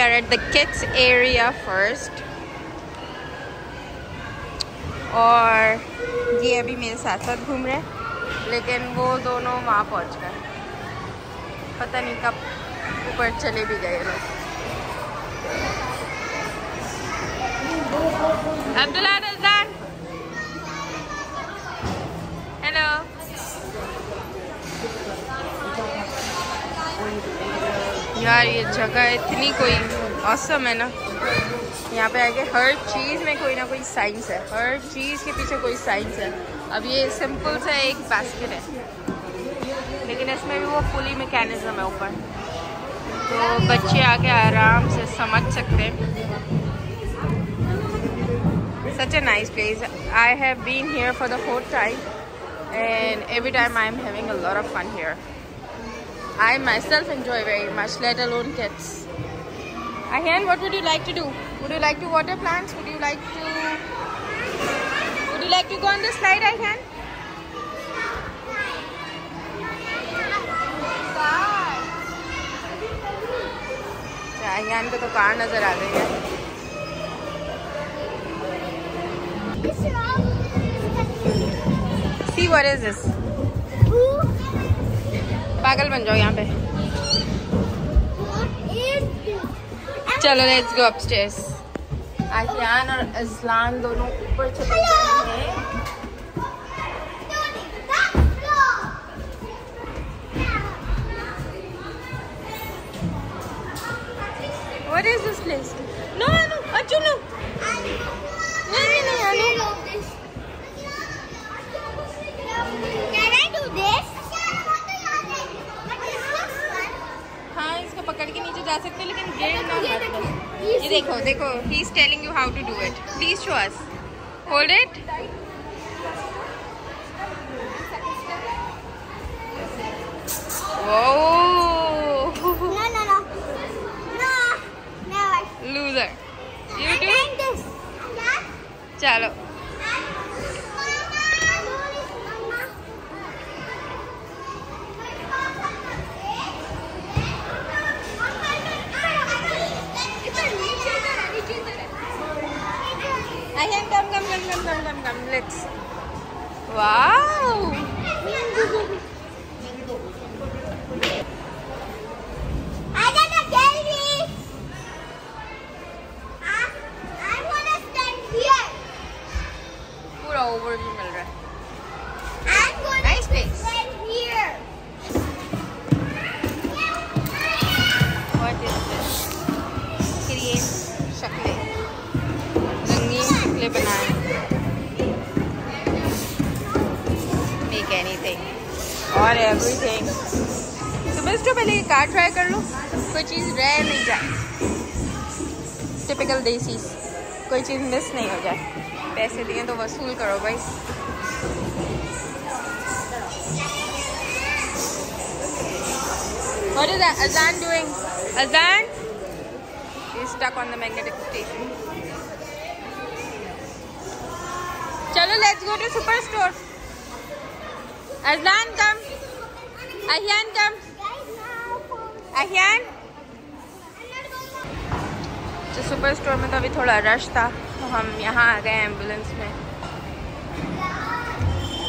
are at the kids area first. और ये अभी मेरे साथ साथ घूम रहे हैं, लेकिन वो दोनों वहाँ पहुँच गए। पता नहीं कब ऊपर चले भी गए लोग। अब्दुल्ला यार, ये जगह इतनी कोई औसम है ना। यहाँ पे आके हर चीज़ में कोई ना कोई साइंस है। हर चीज़ के पीछे कोई साइंस है। अब ये सिंपल सा एक बास्केट है। लेकिन इसमें भी वो फुली मैकेनिज्म है ऊपर। तो बच्चे आके आराम से समझ सकते हैं। Such a nice I have been been for the fourth time and every time I am having a lot of fun here. I myself enjoy very much, let alone kids. Ayan, what would you like to do? Would you like to water plants? Would you like to... Would you like to go on the slide, Ayan? Ahyan को तो car नजर आ गई है See what is this? पागल बन जाओ यहाँ पे। चलो लेट्स गो अपस्टेयर्स आशियान और अजलान दोनों ऊपर चले गए हैं। जा सकते लेकिन ना मत ये देखो देखो he is telling you how to do it please show us hold it सुबह से पहले कार ट्राई कर लो कोई चीज़ रह नहीं जाए टिपिकल देसी कोई चीज़ मिस नहीं हो जाए पैसे दिए तो वसूल करो भाई What is that? Azan doing? Azan? She's stuck on the magnetic station. Chalo, let's go to superstore. Azlan, come. Ahyan, come. तो सुपर स्टोर में तो अभी थोड़ा रश था तो हम यहाँ आ गए एंबुलेंस में।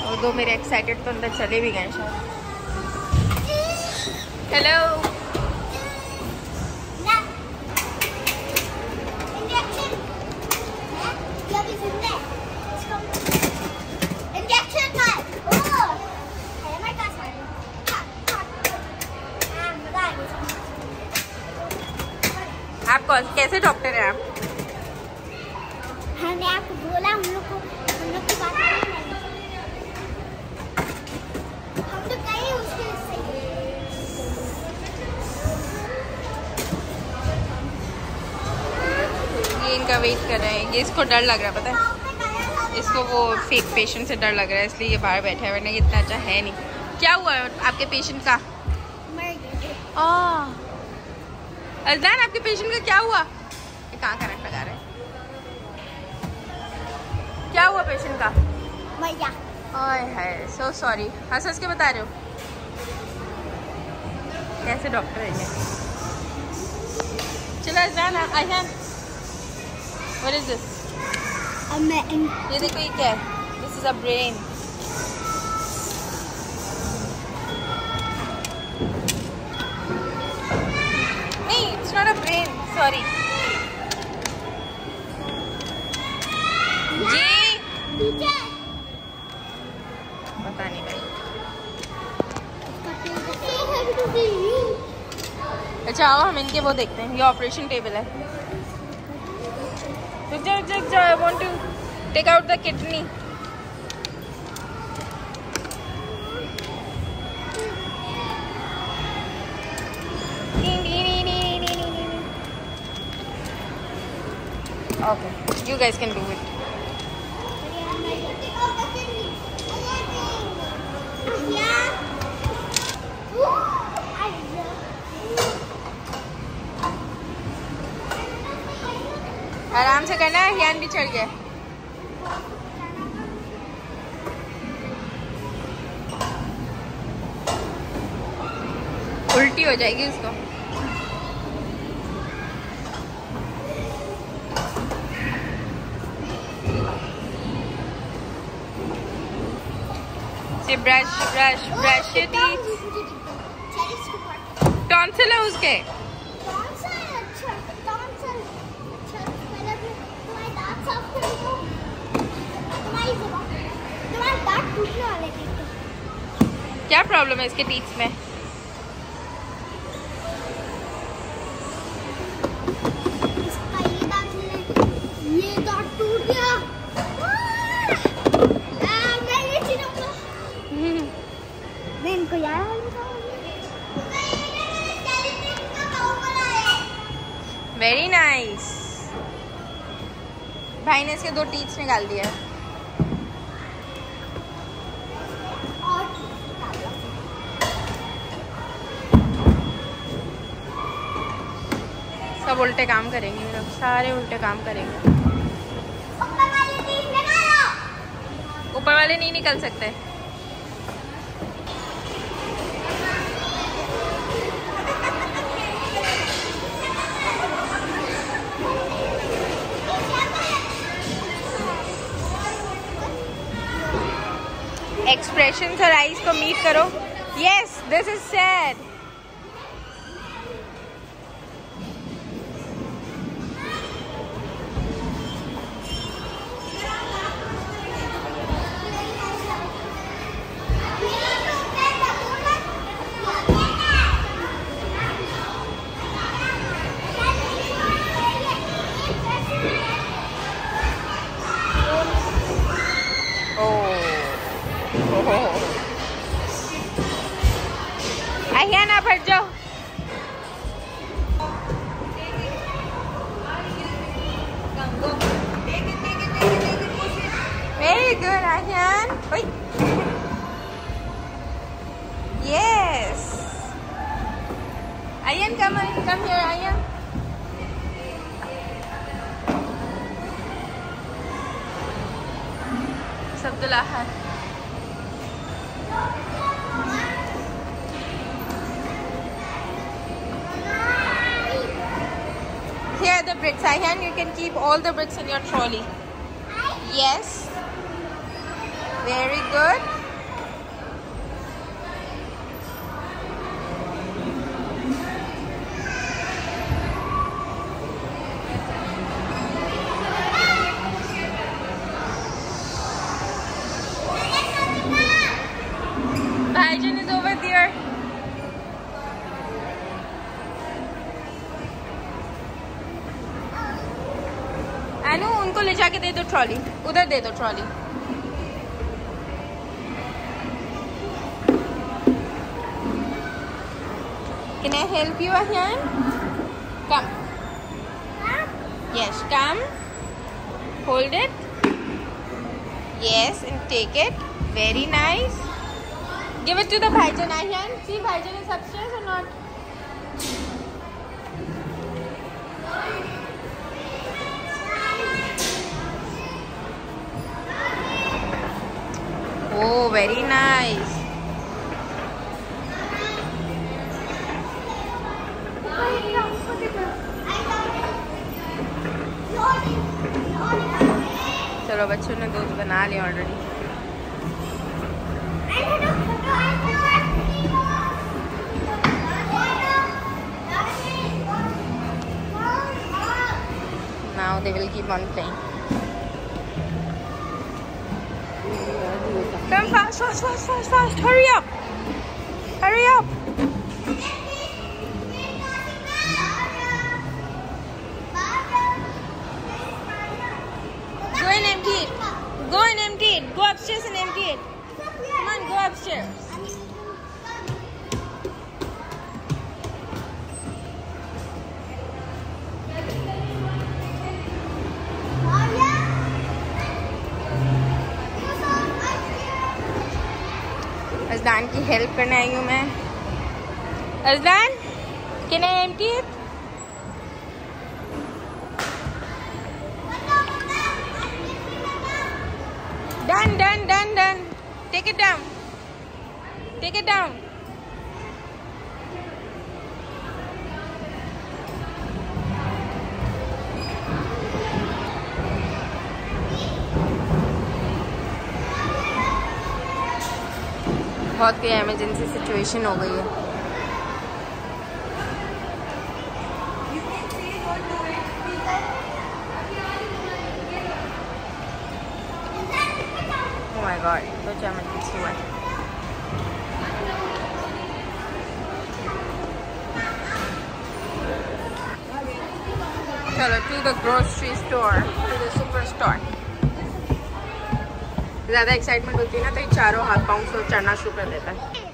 और दो मेरे एक्साइटेड तो अंदर चले भी गए शायद। हेलो आप कौन कैसे डॉक्टर हैं आप? हमने आपको बोला हम लोग को हम लोग की बात नहीं हम तो कहीं उसके ये इनका वेट कर रहे हैं। ये इसको डर लग रहा है पता है? इसको वो फेक पेशेंट से डर लग रहा है इसलिए ये बाहर बैठा है वरना ये इतना अच्छा है नहीं। क्या हुआ है आपके पेशेंट का? मर गए। अजदान आपके पेशेंट का क्या हुआ? ये कहाँ करंट लगा रहे क्या हुआ पेशेंट का? मर ओए हाय सो सॉरी हंस हंस के बता रहे हो? कैसे डॉक्टर है ये? चला जाना आयन व्हाट इज़ दिस ये देखो ये क्या है. This is a brain not a brain sorry जी पता नहीं भाई। अच्छा आओ, हम इनके वो देखते हैं। ये ऑपरेशन टेबल है। रुक जाओ रुक जाओ I want to take out the kidney Okay, you guys can do it. आराम से करना हियान भी चढ़ गया। उल्टी हो जाएगी उसको। से ब्रश ब्रश ब्रश ये teeth टॉन्सिल है उसके? क्या प्रॉब्लम है इसके टीथ में? भाई ने इसके दो टीथ निकाल है। सब उल्टे काम करेंगे लोग सारे उल्टे काम करेंगे। ऊपर वाले नहीं निकल सकते। एक्सप्रेशन और आईज को मीट करो yes this is sad Sabdullah. Here are the bricks. Ahyan, you can keep all the bricks in your trolley. Yes. Very good. Trolley उधर दे दो trolley Can I help you, Ahyan? Come. Yes, come. Hold it. Yes, and take it. Very nice. Give it to the Bhaijan, Ahyan. See, Bhaijan is upstairs or not? Oh, very nice. चलो बच्चों ने दूध बना लिया already Now they will keep on playing. Come fast fast fast fast fast hurry up. Hurry up. Go and empty it go and empty it go upstairs and empty it come on go upstairs help करने आई हूँ मैं Azdan can I empty it Done, done, done, done. Take it down. Take it down. बहुत कोई emergency situation हो गई है। Oh my god, कुछ एमरजेंसी हुआ? है चलो to the grocery store to the super store ज़्यादा एक्साइटमेंट होती है ना तो ये चारों हाथ पाँव से चढ़ना शुरू कर देता है।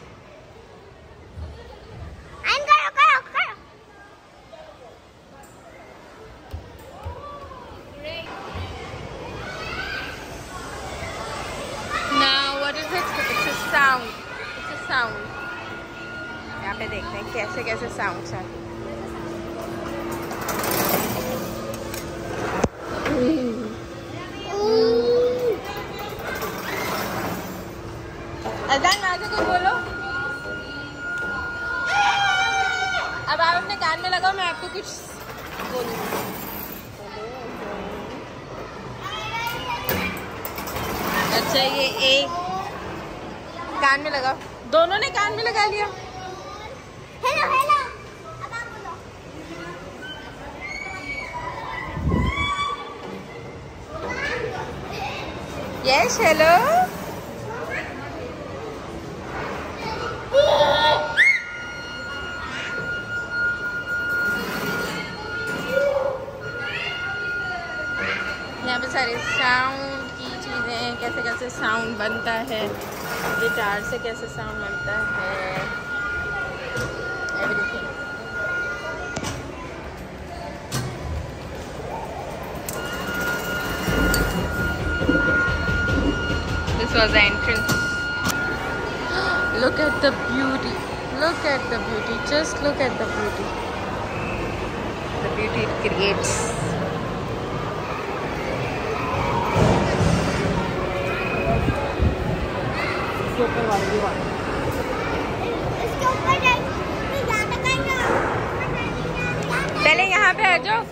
Yes hello. यहाँ पे सारे साउंड की चीज़ें कैसे कैसे साउंड बनता है गिटार से कैसे साउंड बनता है was the entrance. look at the beauty. Look at the beauty. Just look at the beauty. The beauty it creates. इसके ऊपर जाए नहीं जाना कहीं ना पहले यहाँ पे आ जाओ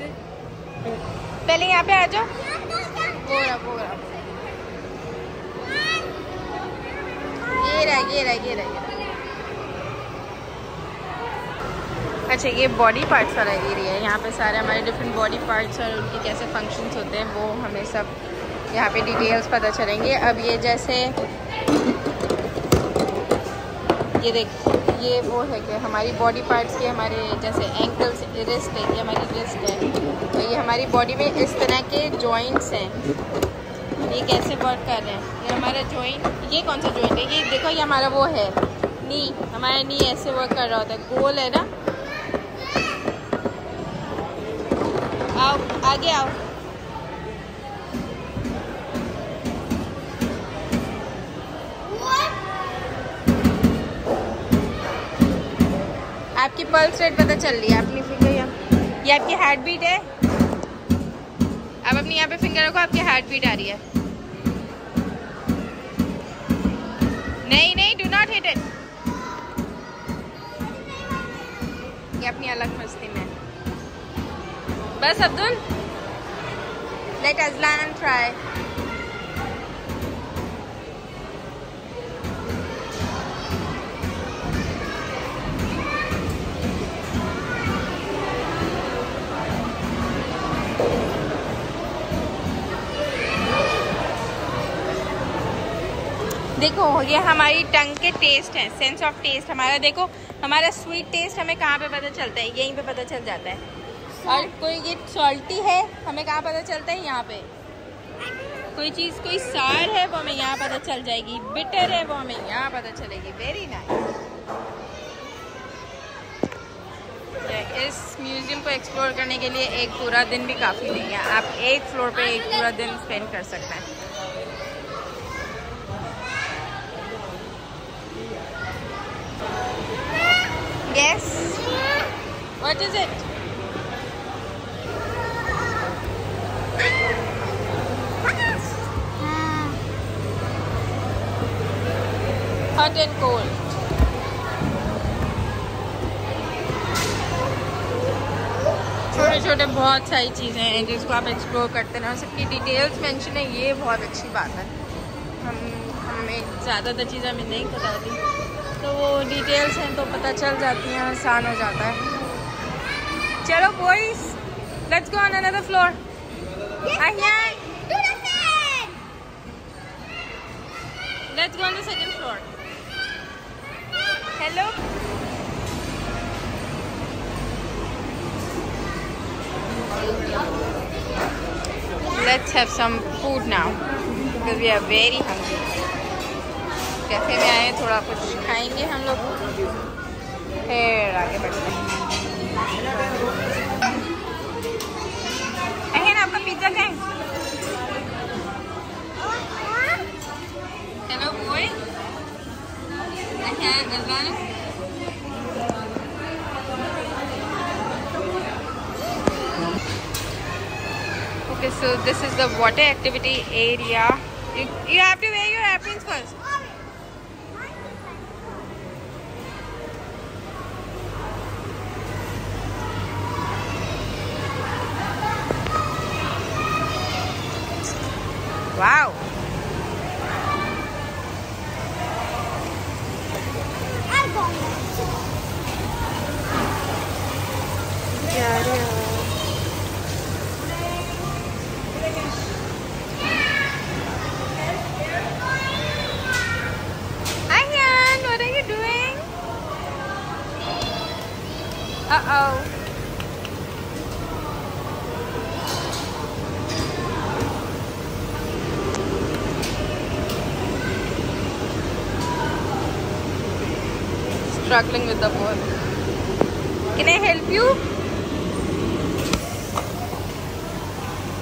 पहले यहाँ पे आ जाओ वो रहा रहा अच्छा ये बॉडी पार्ट्स वाला एरिया है। यहाँ पे सारे हमारे डिफरेंट बॉडी पार्ट्स और उनके कैसे फ़ंक्शंस होते हैं, वो हमें सब यहाँ पे डिटेल्स पता चलेंगे। अब ये जैसे, ये देख, ये वो है कि हमारी बॉडी पार्ट्स के हमारे जैसे एंकल्स रिस्ट है, ये हमारी रिस्ट है। तो ये हमारी बॉडी में इस तरह के जॉइंट्स हैं। ये कैसे वर्क कर रहे हैं? ये हमारा जॉइंट ये कौन सा जॉइंट है? ये देखो, ये हमारा वो है। नी, हमारा नी ऐसे वर्क कर रहा होता है। गोल है ना? आओ, आगे आओ। आपकी पल्स रेट पता चल रही है? अपनी फिंगर यहाँ। ये आपकी हार्ट बीट है? अब अपनी यहाँ पे फिंगर रखो, आपकी हार्ट बीट आ रही है। नहीं नहीं डू नॉट हिट इट ये अपनी अलग मस्ती में। बस अब्दुल लेट अजलान ट्राई देखो, ये हमारी टंग के टेस्ट है सेंस ऑफ़ टेस्ट हमारा। देखो, हमारा स्वीट टेस्ट हमें कहाँ पे पता चलता है? यहीं पे पता चल जाता है। और कोई ये सॉल्टी है, हमें कहाँ पता चलता है? यहाँ पे। कोई चीज़, कोई सार है, वो हमें यहाँ पता चल जाएगी। बिटर है, वो हमें यहाँ पता चलेगी। वेरी नाइस इस म्यूज़ियम को एक्सप्लोर करने के लिए एक पूरा दिन भी काफ़ी नहीं है। आप एक फ्लोर पे एक पूरा दिन स्पेंड कर सकते हैं Yes. What is it? Hot and cold. छोटे छोटे बहुत सारी चीज़ें हैं जिसको आप एक्सप्लोर करते रहो। सबकी डिटेल्स मेंशन है। ये बहुत अच्छी बात है। हम, हमें ज़्यादातर चीज़ें हमें नहीं पता थी तो वो डिटेल्स हैं तो पता चल जाती हैं, आसान हो जाता है। चलो boys let's go on another floor let's go on the second floor hello Let's have some food now because we are very hungry. Cafe में आए थोड़ा कुछ खाएंगे हम लोग फिर आगे बढ़ते हैं Okay, so this is the water activity area. You, you have to wear your aprons first. Struggling with the ball. Can I help you?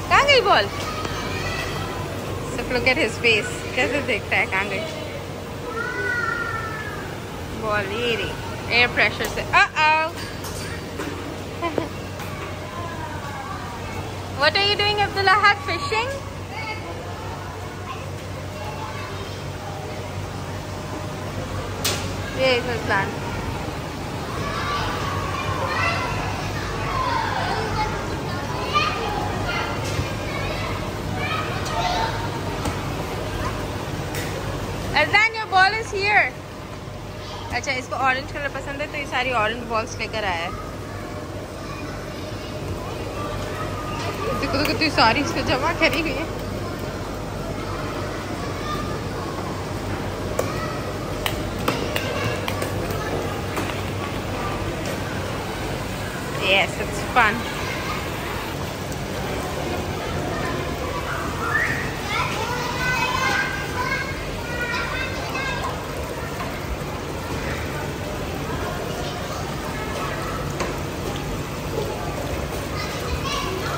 कहाँ गई बॉल सब लोग एट हिज फेस कैसे देखता है कहाँ गई बॉल ये रही एयर प्रेशर से uh-oh. What are you doing, Abdullah? Had fishing? Yeah, it was done. Orange colour पसंद है तो ये सारी ऑरेंज बॉल्स लेकर आया है देखो देखो तो सारी इसको जमा करी हुई है Yes, it's fun.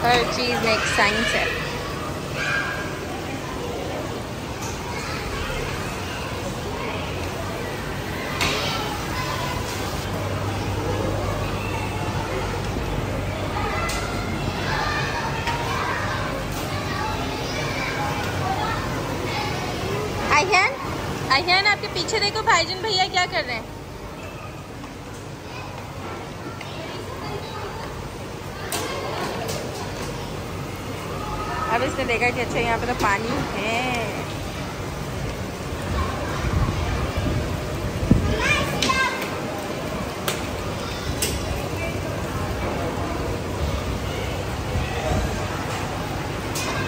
हर चीज़ में एक साइंस है आहियान आहियान आपके भाईजन भैया क्या कर रहे हैं? अब इसने देखा कि अच्छा यहाँ पे तो पानी है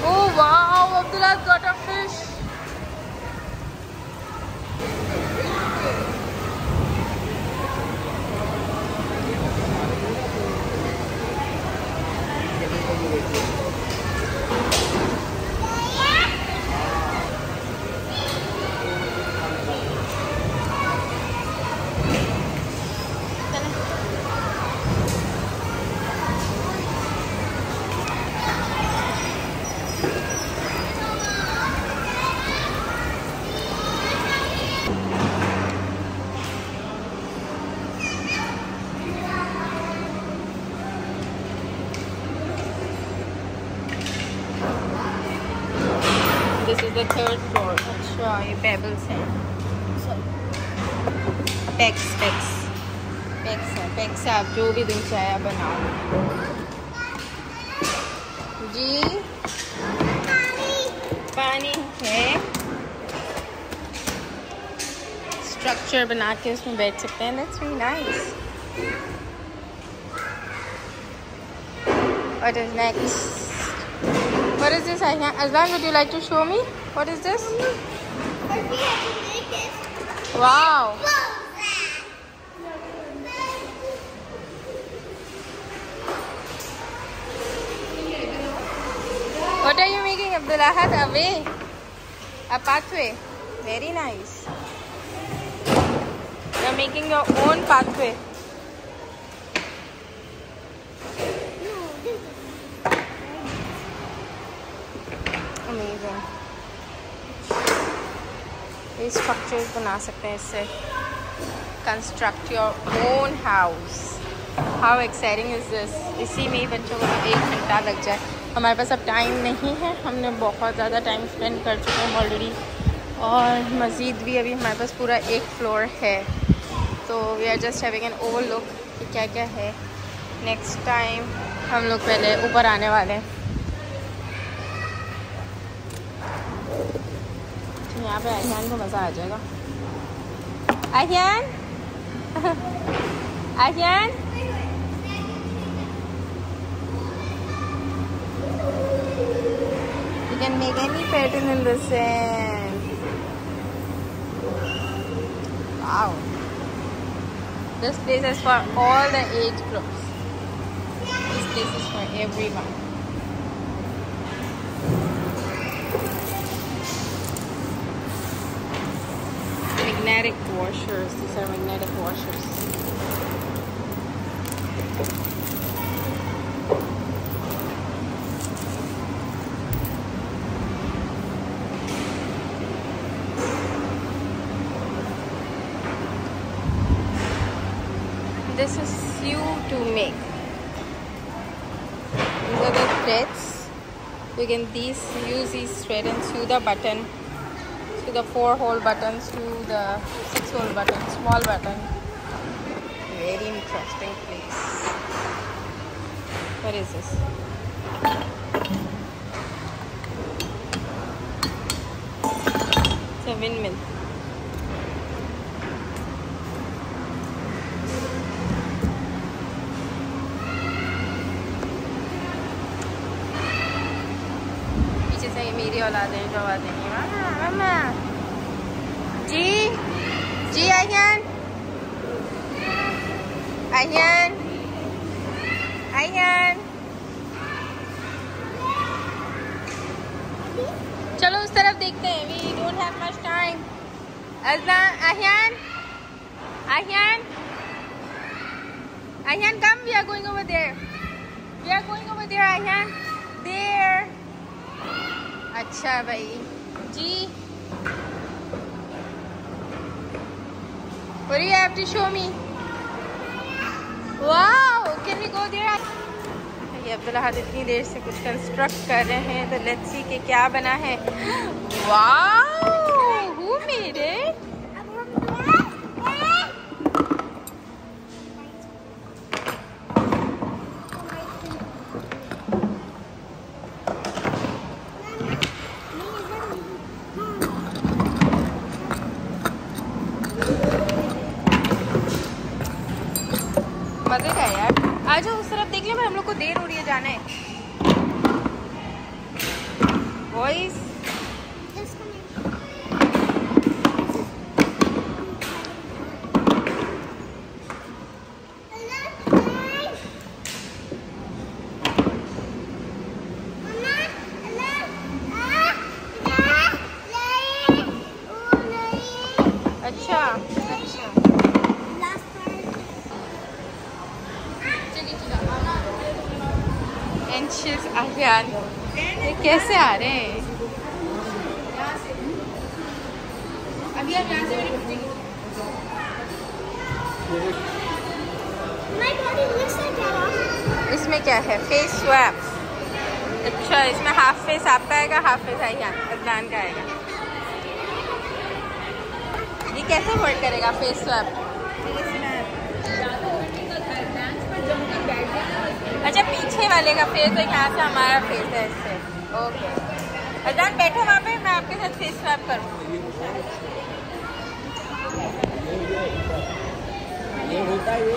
Oh wow, Abdullah got a fish. This is the third floor अच्छा ये पेबल्स हैं पेक्स पेक्स पेक्स है पेक्स है आप जो भी दिन चाहे आप बनाओ जी पानी है स्ट्रक्चर बना के उसमें बैठ सकते हैं that's very nice What is next? What is this? I Aslan, would you like to show me? What is this? Wow. What are you making, Abdulahad? A way? A pathway? Very nice. You're making your own pathway. Structures बना सकते हैं इससे construct your own house how exciting is this इसी में ही बच्चों को एक घंटा लग जाए। हमारे पास अब टाइम नहीं है। हमने बहुत ज़्यादा टाइम स्पेंड कर चुके हैं ऑलरेडी और मज़ीद भी अभी हमारे पास पूरा एक फ्लोर है। तो we are just having an overlook कि क्या क्या है। नेक्स्ट टाइम हम लोग पहले ऊपर आने वाले हैं। यहाँ पे आहियान को मज़ा आ जाएगा आहियान आहियान You can make any pattern in the sand. Wow. This place is for all the age groups. This place is for everyone. Magnetic washers. These are magnetic washers. This is you to make. These are the threads. We can these use these thread and sew the button to the four hole buttons to the six hole button, small button. Very interesting place. What is this? It's a windmill. पीछे से ये मेरी औलाद है जो आवाज़ देंगी मामा जी जी आयन आयन आयन चलो उस तरफ़ देखते हैं। We don't have much time Azlan Ahyan Ahyan Ahyan come we are going over there we are going over there Ahyan there अच्छा भाई। जी What do you have show me? Wow! Can we go there? ये अब्दुल हाद इतनी देर से कुछ construct कर रहे हैं तो लेट्स सी के क्या बना है वाओ हु मेड इट मज़े का है यार आ जाओ उस तरफ़ देख लिया हम लोग को देर हो रही है जाना है वॉइस अंशिस अभियान ये कैसे आ रहे हैं? अभी आप यहाँ से मेरी. इसमें क्या है? फेस स्वैप अच्छा इसमें हाफ़ फेस आपका आएगा हाफ़ फेस आएगा का आएगा। ये कैसे वर्क करेगा फेस स्वैप अच्छा पीछे वाले का फेस है यहाँ से हमारा फेस है इससे ओके अजान, बैठो वहाँ पे, मैं आपके साथ फेस स्वैप करूँ।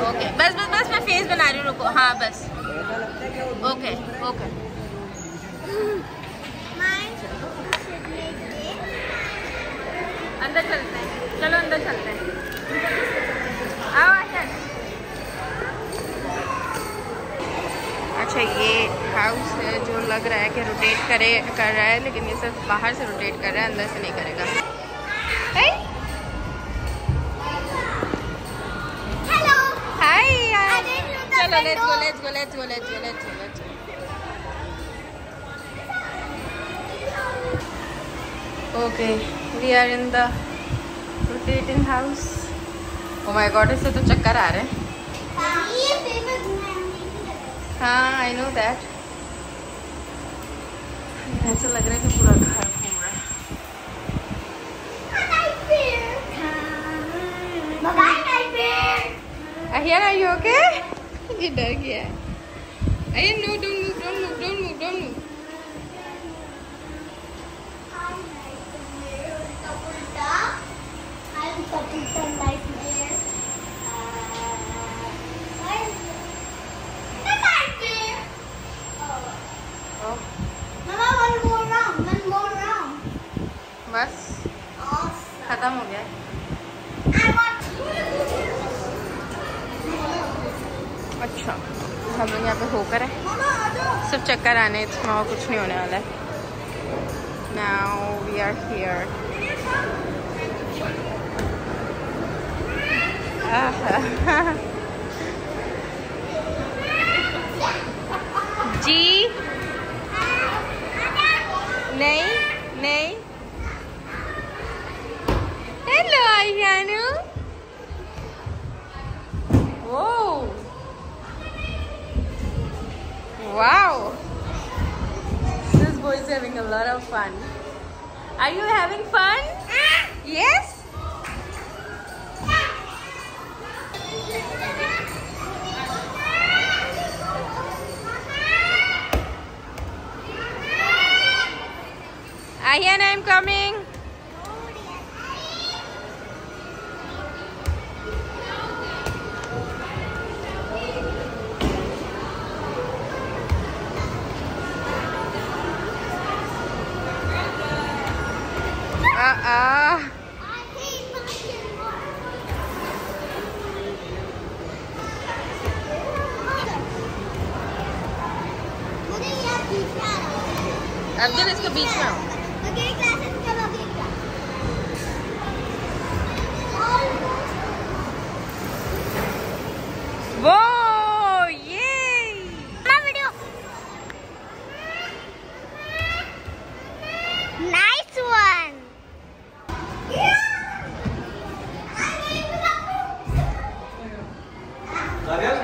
ओके बस बस बस, मैं फेस बना रही हूँ, रुको। हाँ बस। Okay okay. अंदर चलते हैं। चलो, अंदर चलते हैं। अच्छा ये हाउस है जो लग रहा है कि रोटेट करे कर रहा है लेकिन ये सिर्फ़ बाहर से रोटेट कर रहा है अंदर से नहीं करेगा। चलो let's go let's go let's go let's go let's go let's okay we are in the rotating house oh my god इससे तो चक्कर आ रहे हैं. हाँ आई नो दैट ऐसा लग रहा है कि पूरा घर घूम रहा है. Bye bye, night bear. Ahyan are you okay ये डर गया है Ahyan no don't move don't move don't move don't move I'm Kapita Nightmare. Uh, the nightmare. Oh. Mama, one more round. One more round. बस Awesome. खत्म हो गया I want. अच्छा हम लोग यहाँ पे होकर है Mama, Ado. सिर्फ़ चक्कर आने इसमें और कुछ नहीं होने वाला है नाउ वी आर हियर जी fun? Yes? Ayan, I'm coming.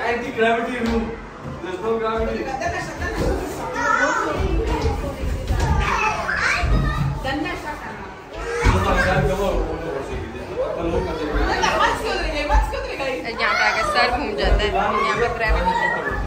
Anti-gravity room. There's no gravity. यहाँ पे आके सर घूम जाता है यहाँ पे gravity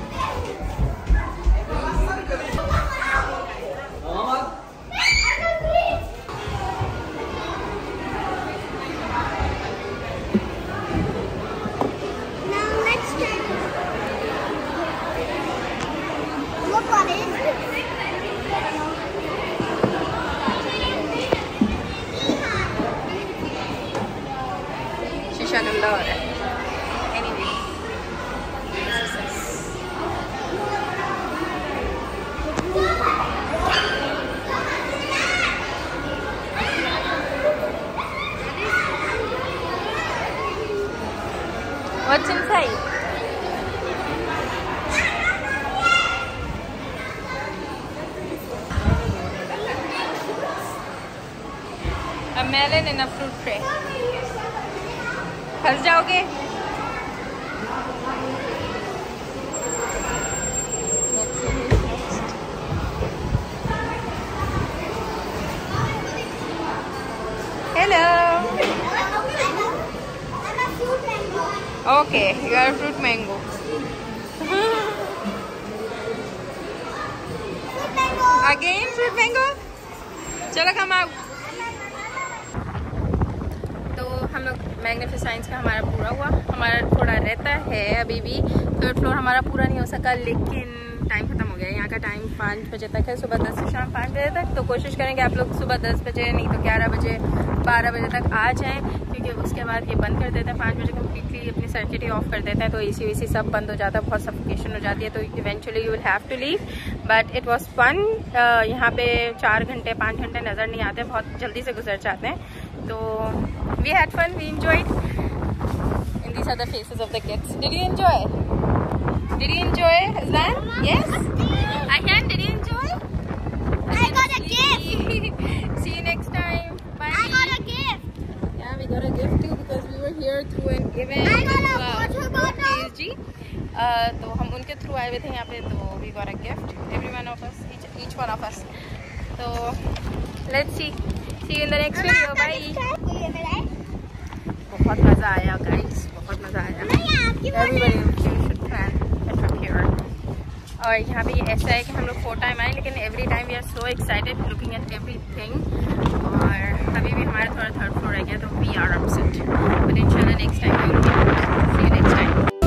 melon in a fruit tray. फंस जाओगे Hello. I'm a fruit mango. Okay, you are a fruit mango. Fruit mango. Again fruit mango? चलो come out. हम लोग मैग्निफिक साइंस का हमारा पूरा हुआ। हमारा थोड़ा रहता है अभी भी। थर्ड फ्लोर हमारा पूरा नहीं हो सका, लेकिन टाइम खत्म हो गया यहाँ का टाइम पाँच बजे तक है, सुबह दस से शाम पाँच बजे तक। तो कोशिश करेंगे आप लोग सुबह दस बजे, नहीं तो ग्यारह बजे, बारह बजे तक आ जाएँ, क्योंकि उसके बाद ये बंद कर देते हैं। पाँच बजे कम्प्लीटली अपनी सर्किट ही ऑफ़ कर देते हैं। तो ए सी सब बंद हो जाता है, बहुत सफोकेशन हो जाती है। तो eventually you will have to leave but it was fun यहाँ पे चार घंटे, पाँच घंटे नज़र नहीं आते, बहुत जल्दी से गुजर जाते हैं। तो we had fun we enjoyed and these are the faces of the kids did you enjoy did you enjoy Azlan yes Ahyan did you enjoy I got a gift. see you next time bye I got a gift. yeah we got a gift too because we were here through an event I got a uh, water through bottle. PSG. Uh, तो हम उनके through आए हुए थे यहाँ पे तो we got a gift every one of us each one of us तो let's see see you in the next video bye बहुत मज़ा आया गाइस बहुत मज़ा आया. और यहाँ पे ऐसा है कि हम लोग फोर टाइम आए लेकिन every time we are so excited looking at everything और अभी भी हमारा थोड़ा थर्ड फ्लोर रह गया तो we are upset but in next time next time